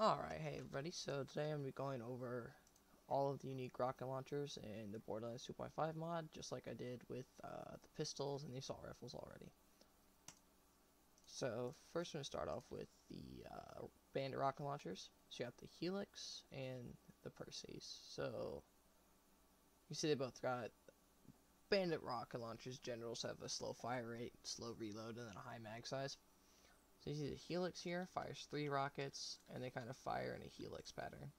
Alright, hey everybody, so today I'm going to be going over all of the unique rocket launchers in the Borderlands 2.5 mod, just like I did with uh, the pistols and the assault rifles already. So, first I'm going to start off with the uh, bandit rocket launchers. So you have the Helix and the Perseus. So, you see they both got bandit rocket launchers generals have a slow fire rate, slow reload, and then a high mag size. You see the helix here fires three rockets, and they kind of fire in a helix pattern.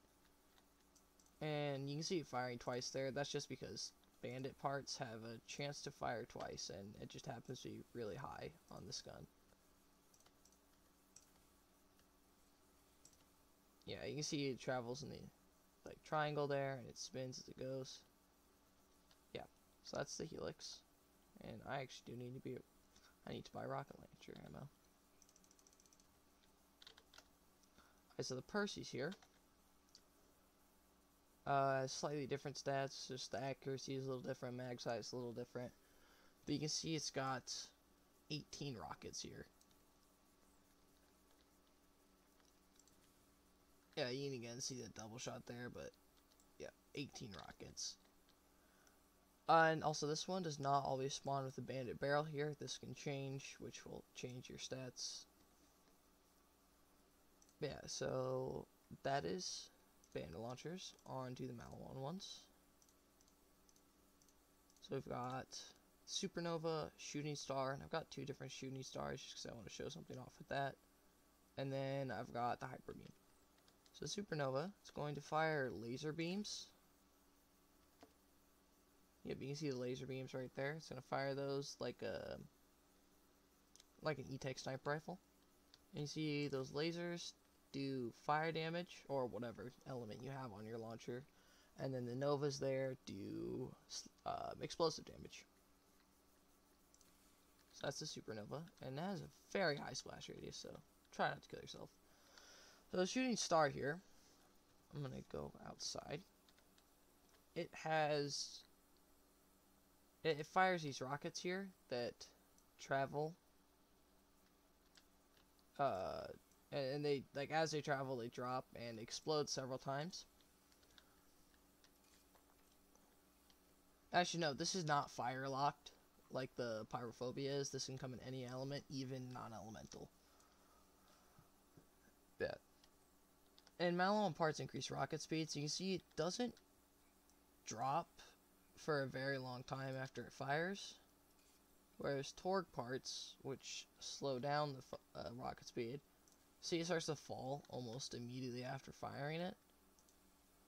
And you can see it firing twice there. That's just because bandit parts have a chance to fire twice, and it just happens to be really high on this gun. Yeah, you can see it travels in the like triangle there, and it spins as it goes. Yeah, so that's the helix. And I actually do need to be, I need to buy rocket launcher ammo. Okay, so the Perseus here. Uh, slightly different stats, just the accuracy is a little different, mag size is a little different. But you can see it's got 18 rockets here. Yeah, you can again see that double shot there, but yeah, 18 rockets. Uh, and also this one does not always spawn with the bandit barrel here. This can change, which will change your stats yeah, so that is bandit launchers. On to the Maliwan ones. So we've got Supernova, Shooting Star, and I've got two different Shooting Stars just because I want to show something off with that. And then I've got the Hyper Beam. So Supernova, it's going to fire laser beams. Yep, you can see the laser beams right there. It's going to fire those like a like an E-Tech sniper rifle. And you see those lasers do fire damage or whatever element you have on your launcher. And then the Novas there do uh, explosive damage. So that's the Supernova. And that has a very high splash radius, so try not to kill yourself. So the Shooting Star here, I'm going to go outside. It has... It, it fires these rockets here that travel uh, and they like as they travel they drop and explode several times. Actually no this is not fire locked like the pyrophobia is. This can come in any element even non-elemental. Yeah and Maliwan parts increase rocket speed so you can see it doesn't drop for a very long time after it fires. Whereas Torgue parts which slow down the uh, rocket speed See, it starts to fall almost immediately after firing it.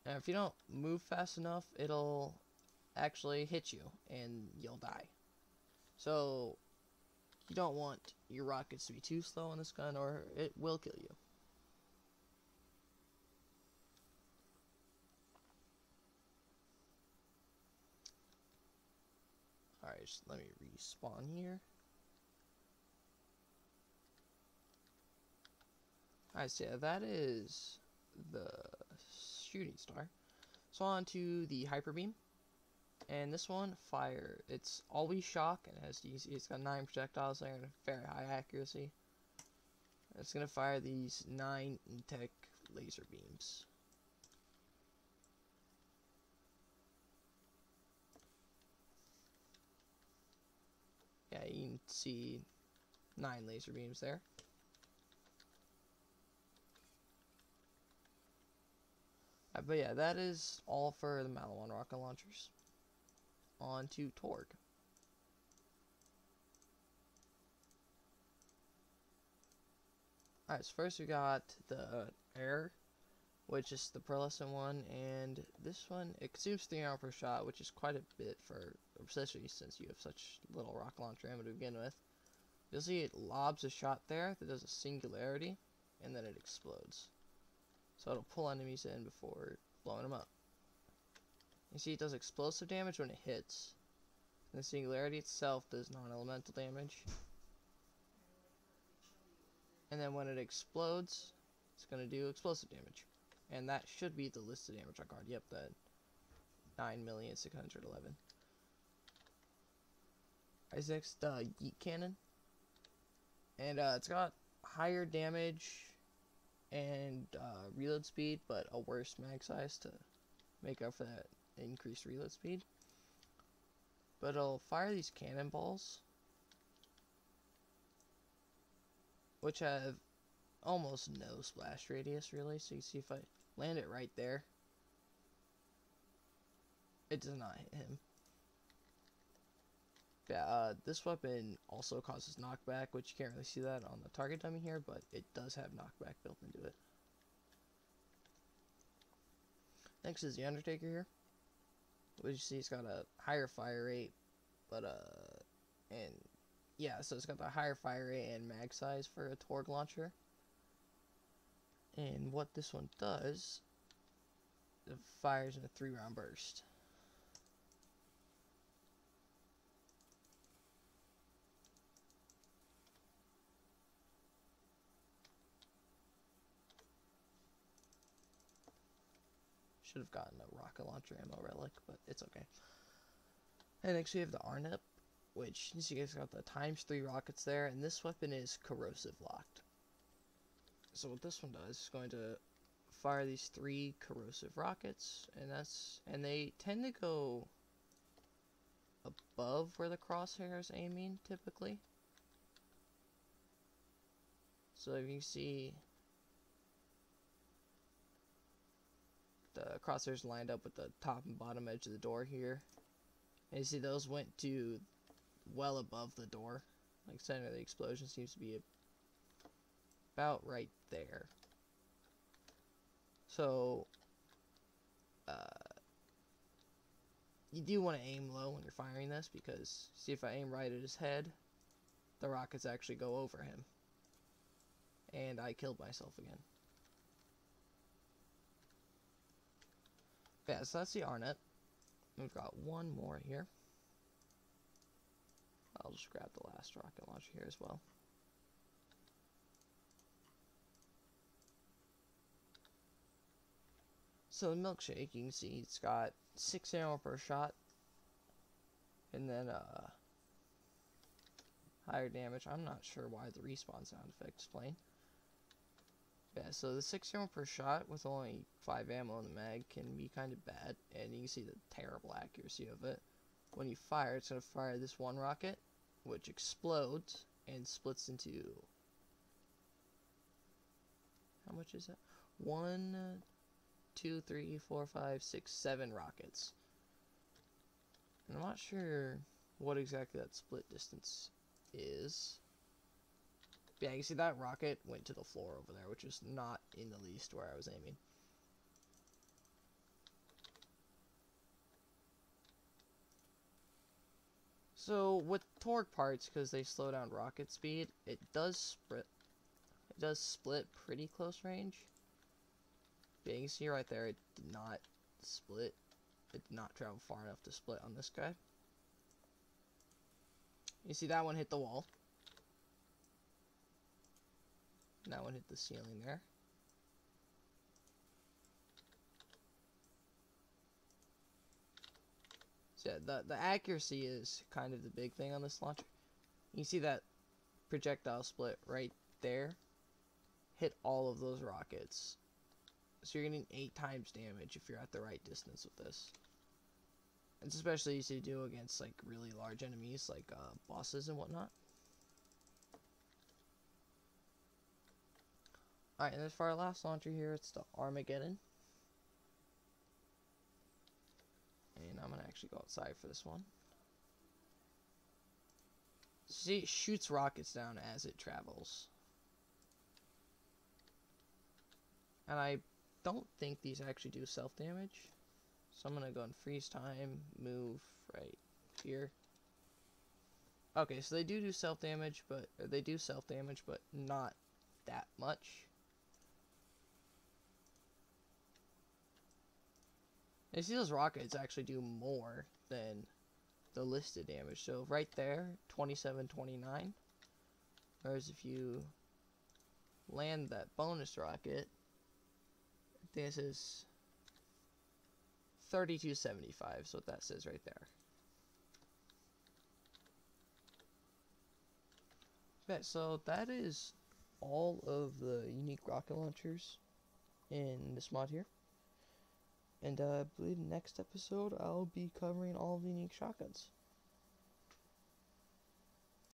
And if you don't move fast enough, it'll actually hit you and you'll die. So, you don't want your rockets to be too slow on this gun or it will kill you. Alright, let me respawn here. I see. That is the shooting star. So on to the hyper beam. And this one, fire. It's always shock, and as you see, it's got nine projectiles there and very high accuracy. It's gonna fire these nine E-Tech laser beams. Yeah, you can see nine laser beams there. But yeah, that is all for the Maliwan rocket launchers. On to Torgue. Alright, so first we got the air, which is the pearlescent one, and this one, it consumes 3 ammo per shot, which is quite a bit for, especially since you have such little rocket launcher ammo to begin with. You'll see it lobs a shot there that does a singularity, and then it explodes. So it'll pull enemies in before blowing them up. You see it does explosive damage when it hits. And the singularity itself does non-elemental damage. And then when it explodes, it's going to do explosive damage. And that should be the listed damage on card. Yep, that 9,611. Isaac's the Yeet Cannon. And uh, it's got higher damage and uh, reload speed, but a worse mag size to make up for that increased reload speed. But it'll fire these cannonballs, which have almost no splash radius really. So you see if I land it right there, it does not hit him. Yeah, uh, this weapon also causes knockback, which you can't really see that on the target dummy here, but it does have knockback built into it. Next is the Undertaker here. Which you see it's got a higher fire rate, but uh, and yeah, so it's got the higher fire rate and mag size for a Torgue launcher. And what this one does, it fires in a three round burst. Should have gotten a rocket launcher ammo relic, but it's okay. And next we have the Arnep, which you guys got the times three rockets there, and this weapon is corrosive locked. So what this one does is going to fire these three corrosive rockets, and that's and they tend to go above where the crosshair is aiming typically. So you see the crosshairs lined up with the top and bottom edge of the door here. And you see those went to well above the door. Like center of the explosion seems to be about right there. So, uh, you do want to aim low when you're firing this because see if I aim right at his head, the rockets actually go over him. And I killed myself again. Yeah, so that's the Arnet. We've got one more here. I'll just grab the last rocket launcher here as well. So the milkshake, you can see it's got six ammo per shot, and then uh, higher damage. I'm not sure why the respawn sound effect is playing. Yeah, so the 6 ammo per shot with only 5 ammo in the mag can be kind of bad, and you can see the terrible accuracy of it. When you fire, it's going to fire this one rocket, which explodes and splits into... How much is that? One, two, three, four, five, six, seven rockets. And I'm not sure what exactly that split distance is yeah, you see that rocket went to the floor over there, which is not in the least where I was aiming. So with Torgue parts, because they slow down rocket speed, it does split. It does split pretty close range. Yeah, you see right there, it did not split. It did not travel far enough to split on this guy. You see that one hit the wall. That one hit the ceiling there. So yeah, the, the accuracy is kind of the big thing on this launcher. You see that projectile split right there? Hit all of those rockets. So you're getting 8 times damage if you're at the right distance with this. It's especially easy to do against like really large enemies like uh, bosses and whatnot. Alright, and then for our last launcher here, it's the Armageddon. And I'm gonna actually go outside for this one. See, it shoots rockets down as it travels. And I don't think these actually do self-damage. So I'm gonna go and freeze time, move right here. Okay, so they do do self-damage, but they do self-damage, but not that much. You see those rockets actually do more than the listed damage. So right there, 27, 29. Whereas if you land that bonus rocket, this is 3275. So what that says right there. Okay, so that is all of the unique rocket launchers in this mod here. And uh, I believe next episode I'll be covering all of the unique shotguns.